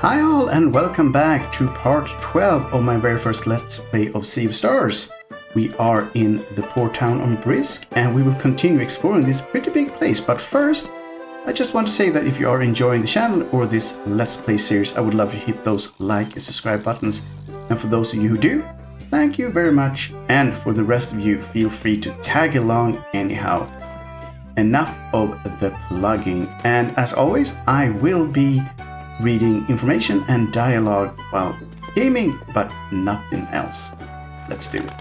Hi all and welcome back to part 12 of my very first Let's Play of Sea of Stars. We are in the port town on Brisk and we will continue exploring this pretty big place. But first, I just want to say that if you are enjoying the channel or this Let's Play series, I would love to hit those like and subscribe buttons. And for those of you who do, thank you very much. And for the rest of you, feel free to tag along anyhow. Enough of the plugging. And as always, I will be reading information and dialogue while gaming, but nothing else. Let's do it.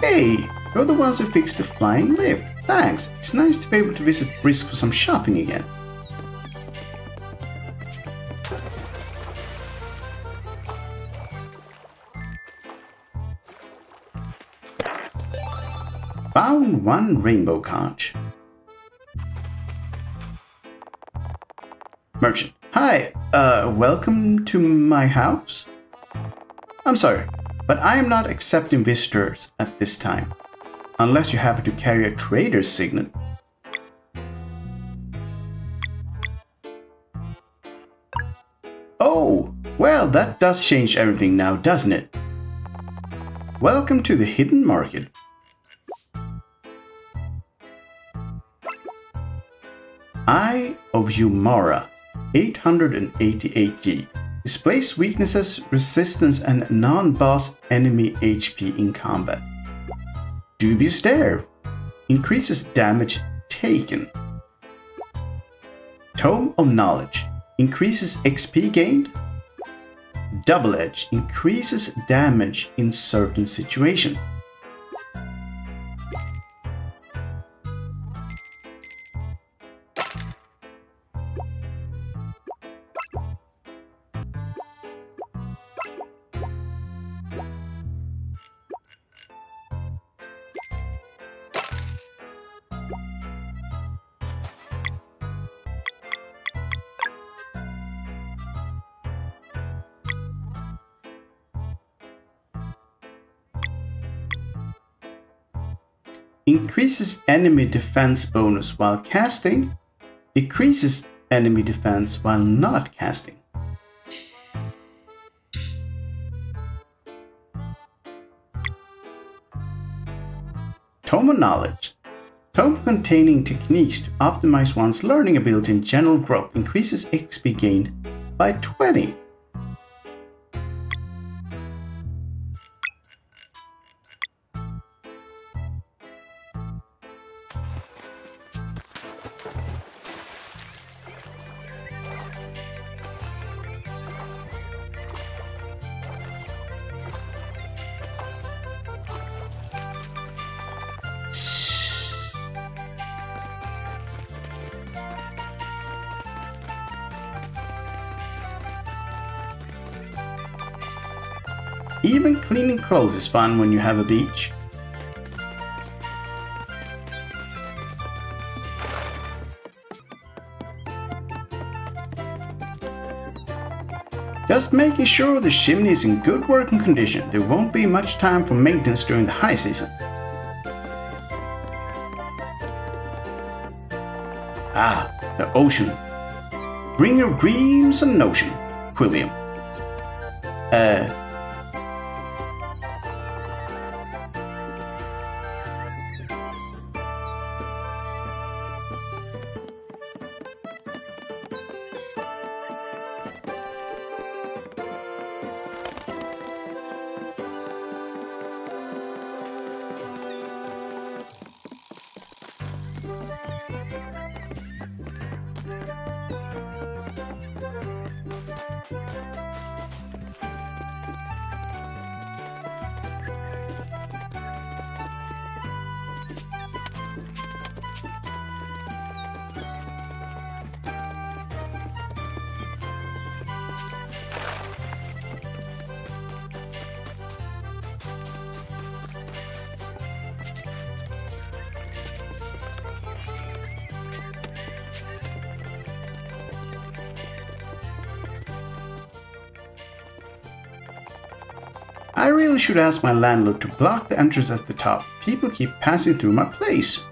Hey, you're the ones who fixed the flying lift. Thanks. It's nice to be able to visit Brisk for some shopping again. Found one rainbow conch. Merchant. Hi, uh, welcome to my house? I'm sorry, but I am not accepting visitors at this time. Unless you happen to carry a trader's signet. Oh, well, that does change everything now, doesn't it? Welcome to the hidden market. Eye of Umara. 888G. Displays weaknesses, resistance, and non-boss enemy HP in combat. Dubious Dare. Increases damage taken. Tome of Knowledge. Increases XP gained. Double Edge. Increases damage in certain situations. Increases enemy defense bonus while casting, decreases enemy defense while not casting. Tome Knowledge. Tome containing techniques to optimize one's learning ability and general growth increases XP gained by 20. Even cleaning clothes is fun when you have a beach. Just making sure the chimney is in good working condition. There won't be much time for maintenance during the high season. Ah, the ocean. Bring your dreams and notion, Quilliam. I really should ask my landlord to block the entrance at the top. People keep passing through my place.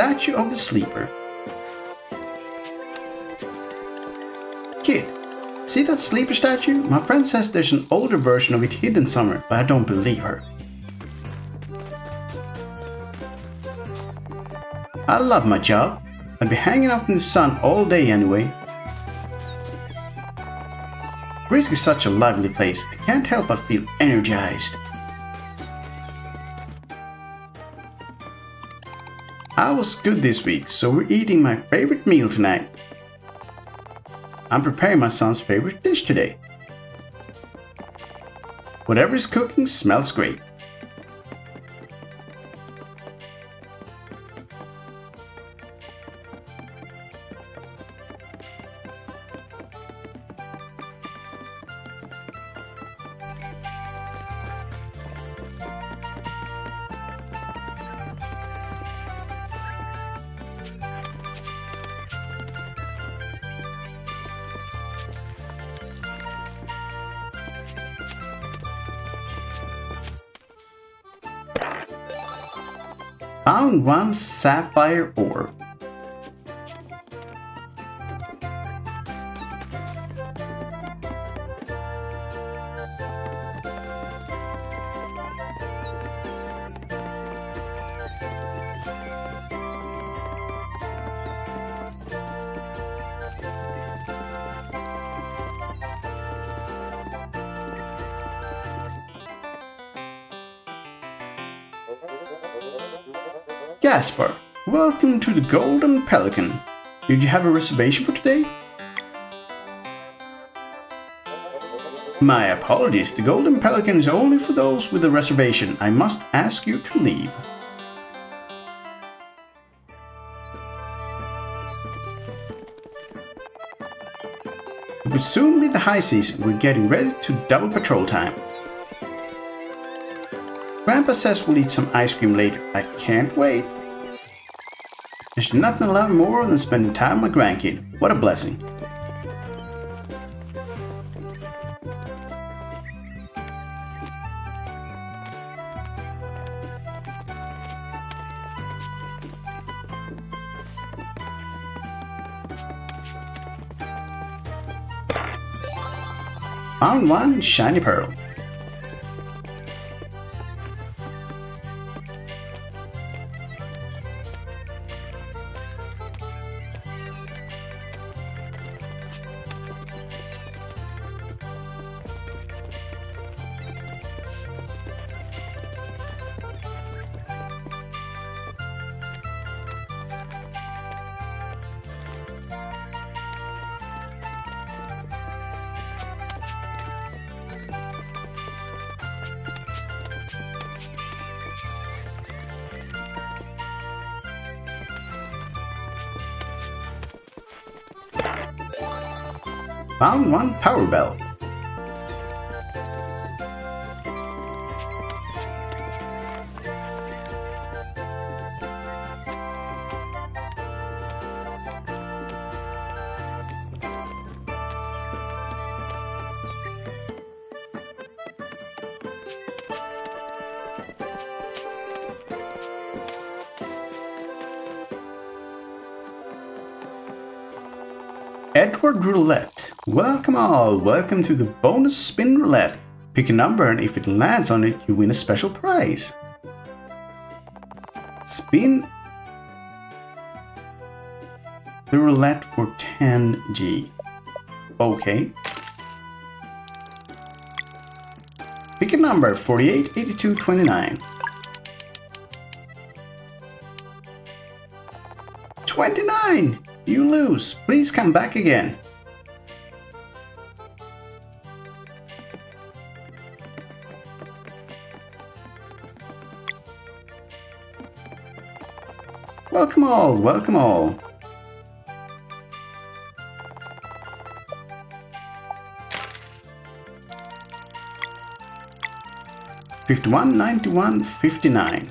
Statue of the sleeper. Kid, see that sleeper statue? My friend says there's an older version of it hidden somewhere, but I don't believe her. I love my job. I'd be hanging out in the sun all day anyway. Brisk is such a lively place. I can't help but feel energized. I was good this week, so we're eating my favorite meal tonight. I'm preparing my son's favorite dish today. Whatever is cooking smells great. Found one sapphire ore. Gaspar, welcome to the Golden Pelican. Did you have a reservation for today? My apologies, the Golden Pelican is only for those with a reservation. I must ask you to leave. It will soon be the high season. We're getting ready to double patrol time. Grandpa says we'll eat some ice cream later. I can't wait. There's nothing I love more than spending time with my grandkid. What a blessing. Found one shiny pearl. Found one power belt. Edward Roulette. Welcome all, welcome to the bonus spin roulette. Pick a number and if it lands on it, you win a special prize. Spin the roulette for 10G. Okay. Pick a number, 48, 82, 29. 29! You lose. Please come back again. Welcome all, welcome all. Fifty-one, ninety-one, fifty-nine.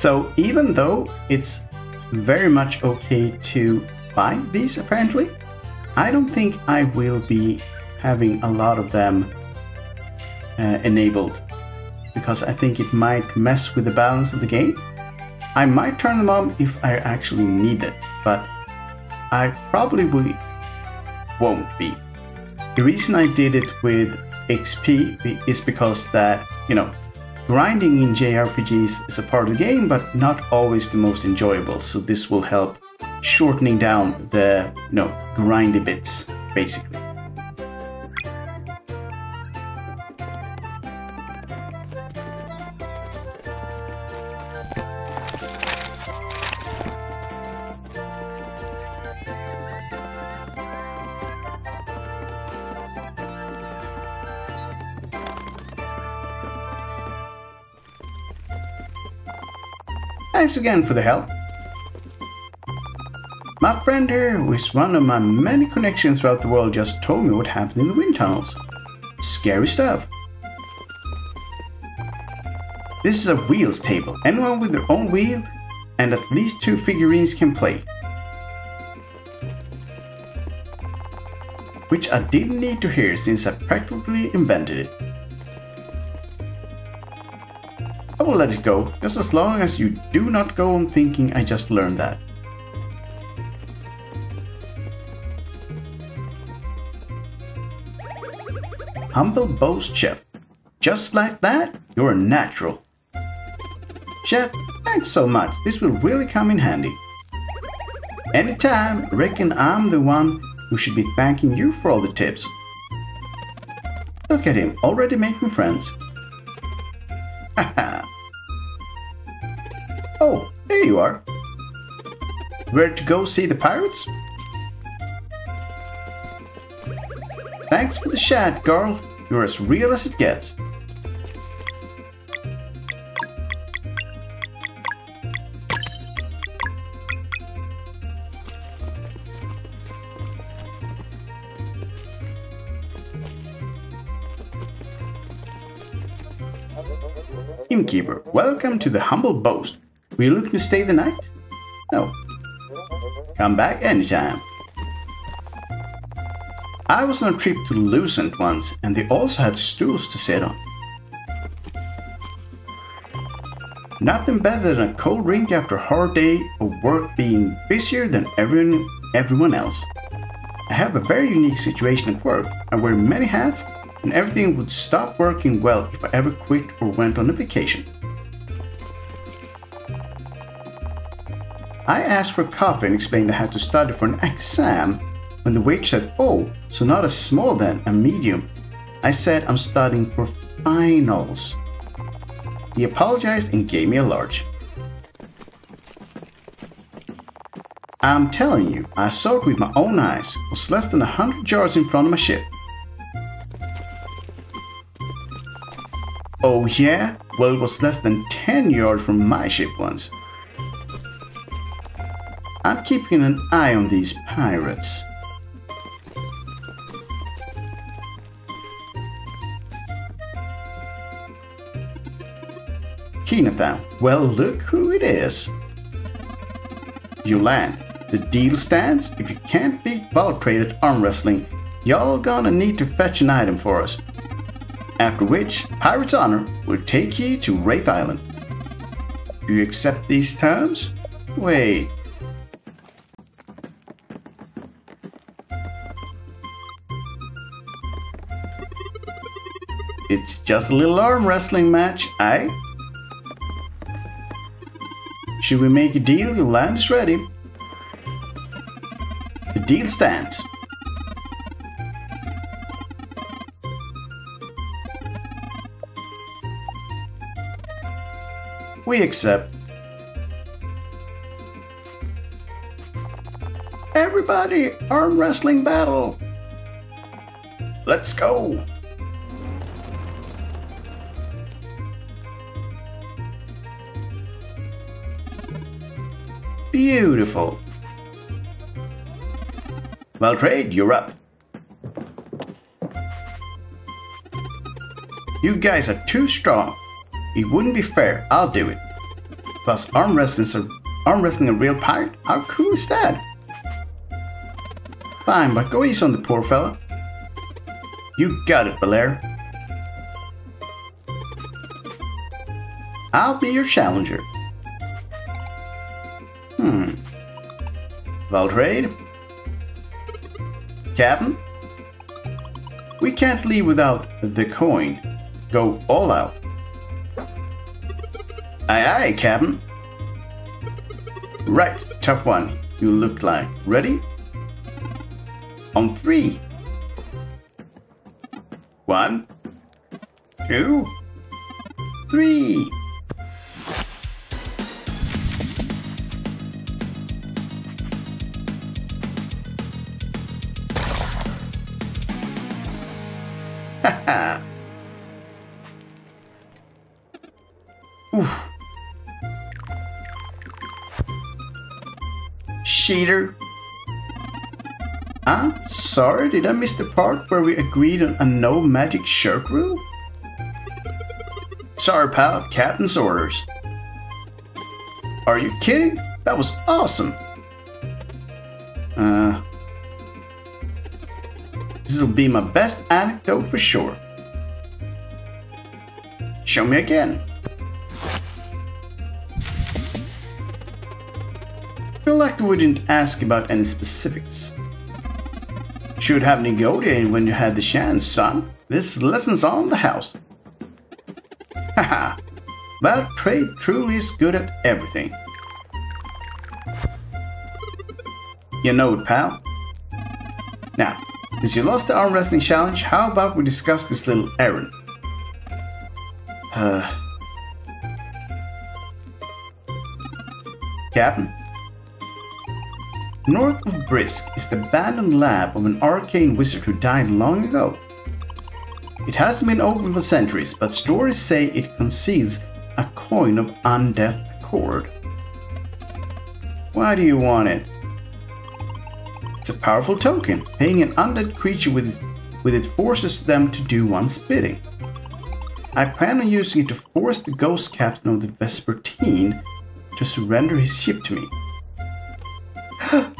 So even though it's very much okay to buy these apparently, I don't think I will be having a lot of them uh, enabled because I think it might mess with the balance of the game. I might turn them on if I actually need it, but I probably won't be. The reason I did it with XP is because that, you know, Grinding in JRPGs is a part of the game, but not always the most enjoyable, so this will help shortening down the, you know, grindy bits, basically. Thanks again for the help. My friend here, who is one of my many connections throughout the world, just told me what happened in the wind tunnels. Scary stuff. This is a wheels table. Anyone with their own wheel and at least two figurines can play. Which I didn't need to hear since I practically invented it. Let it go, just as long as you do not go on thinking I just learned that. Humble boast chef. Just like that, you're a natural. Chef, thanks so much. This will really come in handy. Anytime, reckon I'm the one who should be thanking you for all the tips. Look at him, already making friends. Haha. Oh, there you are. Where to go see the pirates? Thanks for the chat, girl. You're as real as it gets. Innkeeper, welcome to the Humble Boast. Were you looking to stay the night? No. Come back anytime. I was on a trip to Lucent once, and they also had stools to sit on. Nothing better than a cold drink after a hard day of work being busier than everyone, everyone else. I have a very unique situation at work. I wear many hats, and everything would stop working well if I ever quit or went on a vacation. I asked for coffee and explained I had to study for an exam. When the wait said, oh, so not a small then, a medium. I said I'm studying for finals. He apologized and gave me a large. I'm telling you, I saw it with my own eyes. It was less than a hundred yards in front of my ship. Oh yeah? Well, it was less than 10 yards from my ship once. I'm keeping an eye on these pirates. Keenathan. Well, look who it is. You land. The deal stands. If you can't beat Valtrade at arm wrestling, y'all gonna need to fetch an item for us. After which, Pirate's Honor will take ye to Wraith Island. Do you accept these terms? Wait. It's just a little arm wrestling match, eh? Should we make a deal? Your land is ready. The deal stands. We accept. Everybody, arm wrestling battle. Let's go. Beautiful. Valtrade, you're up. You guys are too strong. It wouldn't be fair. I'll do it. Plus, arm wrestling's a, arm wrestling a real pirate? How cool is that? Fine, but go easy on the poor fella. You got it, Belair. I'll be your challenger. Valtrade? Captain? We can't leave without the coin. Go all out. Aye aye, Captain. Right, top one, you look like. Ready? On three. One, two, three. Oof. Cheater. I'm sorry, did I miss the part where we agreed on a no magic shark rule? Sorry, pal, captain's orders. Are you kidding? That was awesome. Will be my best anecdote for sure. Show me again. Feel like we didn't ask about any specifics. Should have negotiated when you had the chance, son. This lesson's on the house. Haha. Valtrade truly is good at everything. You know it, pal. Now, since you lost the arm wrestling challenge, how about we discuss this little errand? Uh. Captain? North of Brisk is the abandoned lab of an arcane wizard who died long ago. It hasn't been open for centuries, but stories say it conceals a coin of undeath accord. Why do you want it? Powerful token. Paying an undead creature with it, with it forces them to do one's bidding. I plan on using it to force the ghost captain of the Vespertine to surrender his ship to me.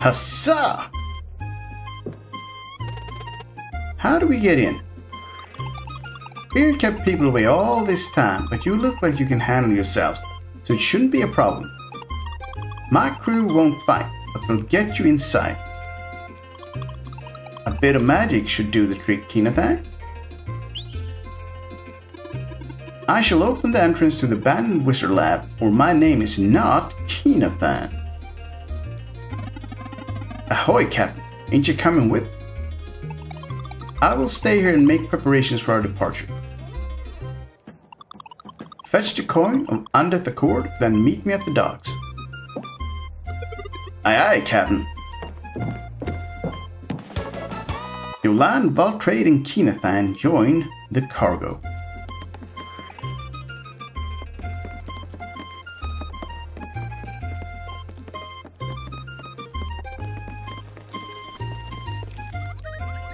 Hussa! How do we get in? Beard kept people away all this time, but you look like you can handle yourselves, so it shouldn't be a problem. My crew won't fight, but they'll get you inside. A bit of magic should do the trick, Keenathan. I shall open the entrance to the abandoned wizard lab, or my name is not Keenathan. Ahoy, Captain. Ain't you coming with? I will stay here and make preparations for our departure. Fetch the coin of Undeath Accord, then meet me at the docks. Aye aye, Captain. Yolan, Valtrade, and Keenathan join the cargo.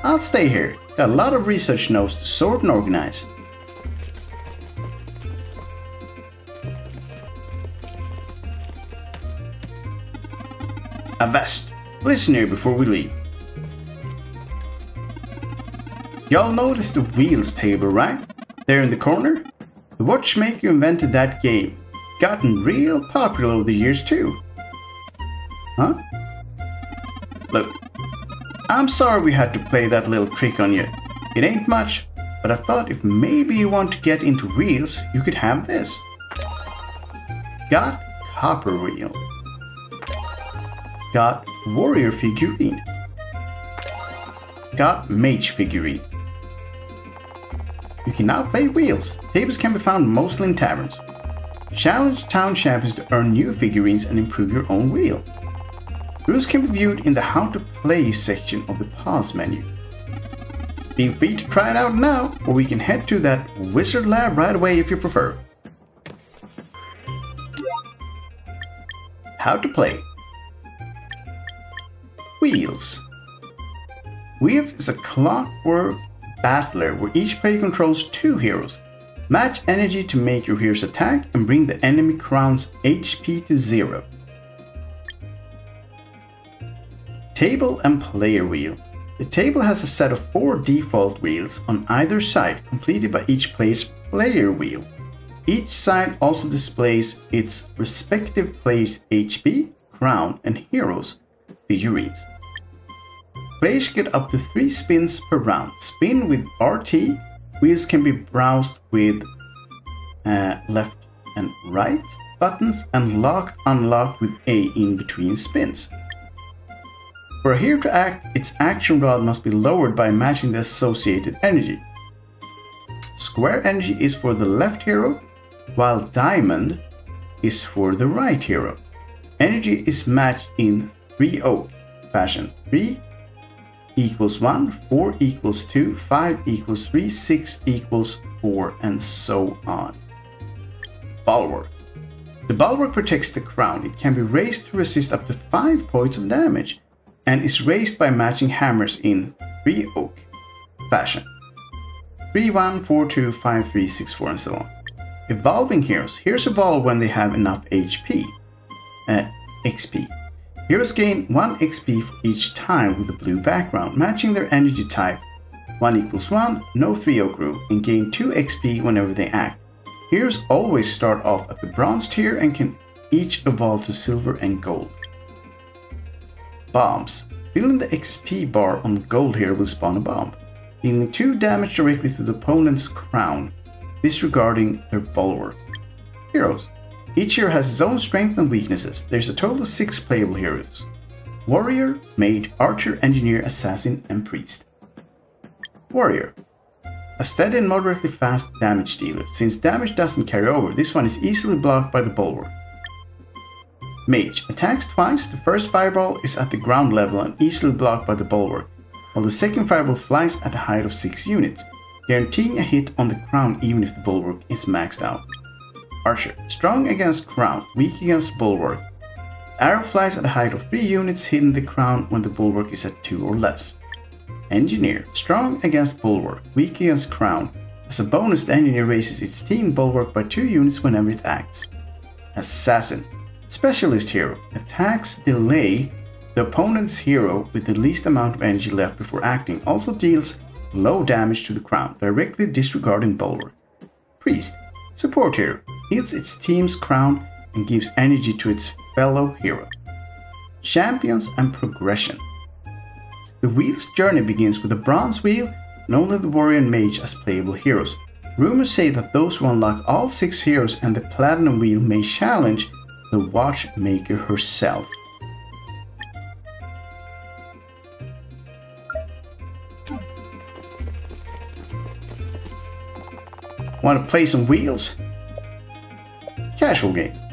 I'll stay here. Got a lot of research notes to sort and organize. Avast! Listen here before we leave. Y'all noticed the wheels table, right? There in the corner? The watchmaker invented that game. Gotten real popular over the years too. Huh? Look, I'm sorry we had to play that little trick on you. It ain't much, but I thought if maybe you want to get into wheels, you could have this. Got copper wheel. Got warrior figurine. Got mage figurine. You can now play wheels. Tables can be found mostly in taverns. Challenge town champions to earn new figurines and improve your own wheel. Rules can be viewed in the How to Play section of the pause menu. Feel free to try it out now, or we can head to that wizard lab right away if you prefer. How to play Wheels Wheels is a clockwork battler where each player controls two heroes. Match energy to make your heroes attack and bring the enemy crown's HP to zero. Table and player wheel. The table has a set of four default wheels on either side, completed by each player's player wheel. Each side also displays its respective player's HP, crown, and heroes figurines. Players get up to 3 spins per round. Spin with RT, wheels can be browsed with uh, left and right buttons and locked unlocked with A in between spins. For a hero to act, its action rod must be lowered by matching the associated energy. Square energy is for the left hero, while diamond is for the right hero. Energy is matched in 3 oak fashion. 3 equals 1, 4 equals 2, 5 equals 3, 6 equals 4, and so on. Bulwark. The bulwark protects the crown. It can be raised to resist up to 5 points of damage and is raised by matching hammers in 3 oak fashion. 3, 1, 4, 2, 5, 3, 6, 4, and so on. Evolving heroes. Heroes evolve when they have enough HP, uh, XP. Heroes gain 1 XP for each time with a blue background, matching their energy type. 1 equals 1, no 3 oak rule, and gain 2 XP whenever they act. Heroes always start off at the bronze tier and can each evolve to silver and gold. Bombs. Filling the XP bar on gold here will spawn a bomb, dealing 2 damage directly to the opponent's crown, disregarding their bulwark. Heroes. Each hero has its own strengths and weaknesses. There's a total of 6 playable heroes. Warrior, Mage, Archer, Engineer, Assassin, and Priest. Warrior. A steady and moderately fast damage dealer. Since damage doesn't carry over, this one is easily blocked by the bulwark. Mage attacks twice, the first fireball is at the ground level and easily blocked by the bulwark, while the second fireball flies at a height of 6 units, guaranteeing a hit on the crown even if the bulwark is maxed out. Archer, strong against crown, weak against bulwark. Arrow flies at a height of 3 units hitting the crown when the bulwark is at 2 or less. Engineer, strong against bulwark, weak against crown. As a bonus, the engineer raises its team bulwark by 2 units whenever it acts. Assassin, Specialist hero attacks delay the opponent's hero with the least amount of energy left before acting, also deals low damage to the crown, directly disregarding bulwark. Priest, support hero, heals its team's crown and gives energy to its fellow hero. Champions and progression. The wheel's journey begins with a bronze wheel and only the warrior and mage as playable heroes. Rumors say that those who unlock all six heroes and the platinum wheel may challenge the watchmaker herself. Want to play some wheels? Casual game.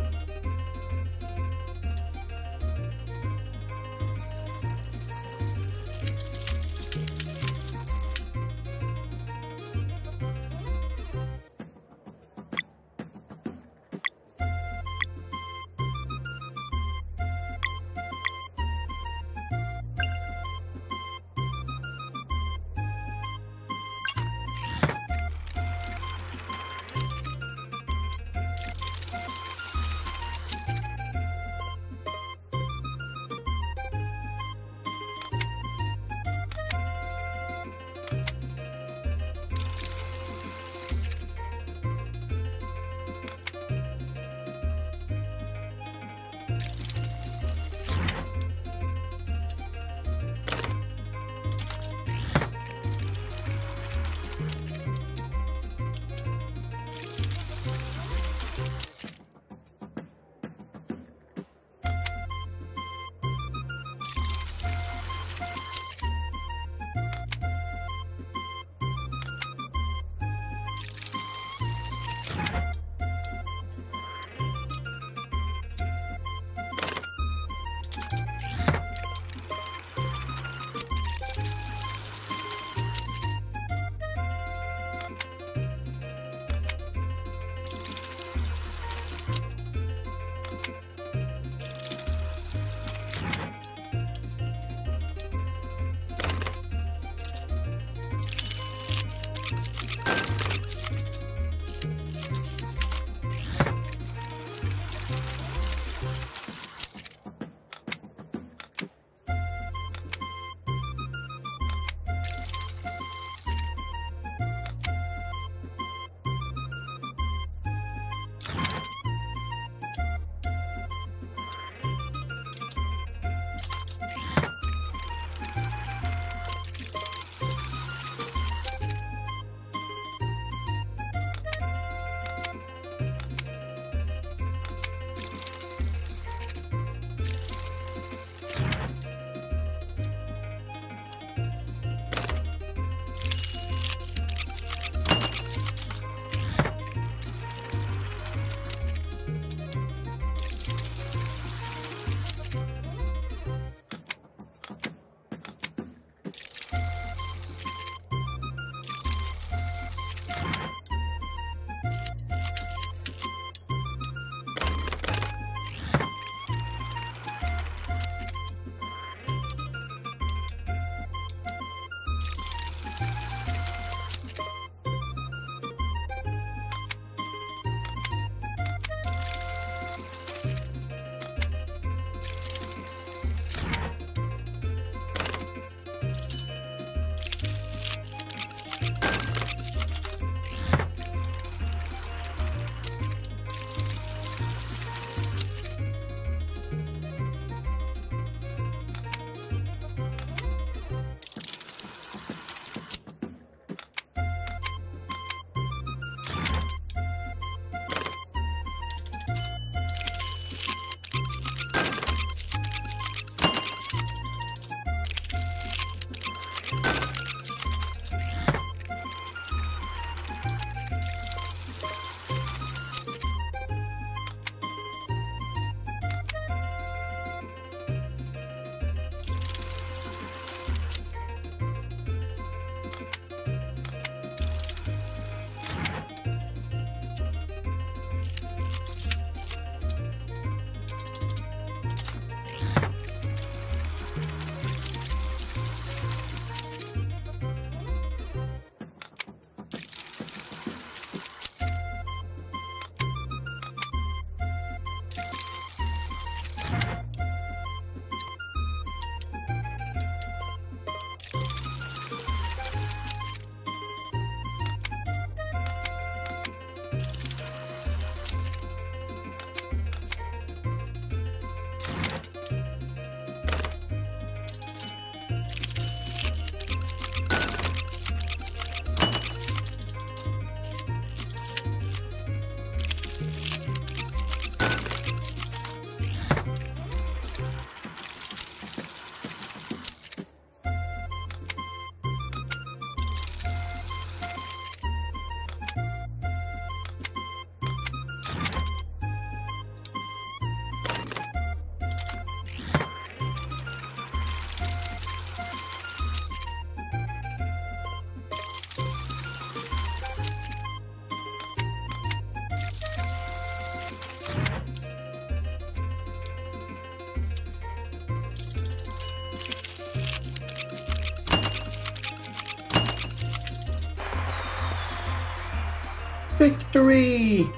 Victory!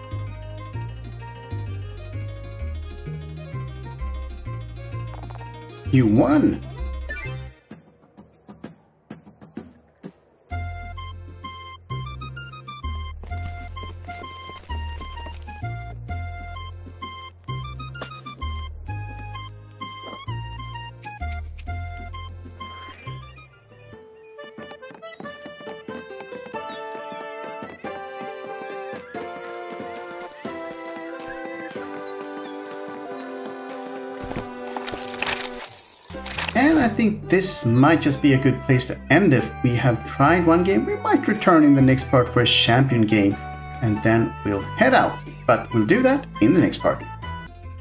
You won! This might just be a good place to end it. We have tried one game, we might return in the next part for a champion game, and then we'll head out. But we'll do that in the next part.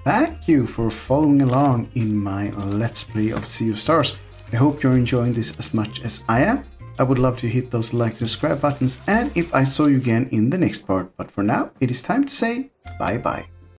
Thank you for following along in my Let's Play of Sea of Stars. I hope you're enjoying this as much as I am. I would love to hit those like and subscribe buttons and if I saw you again in the next part. But for now, it is time to say bye bye.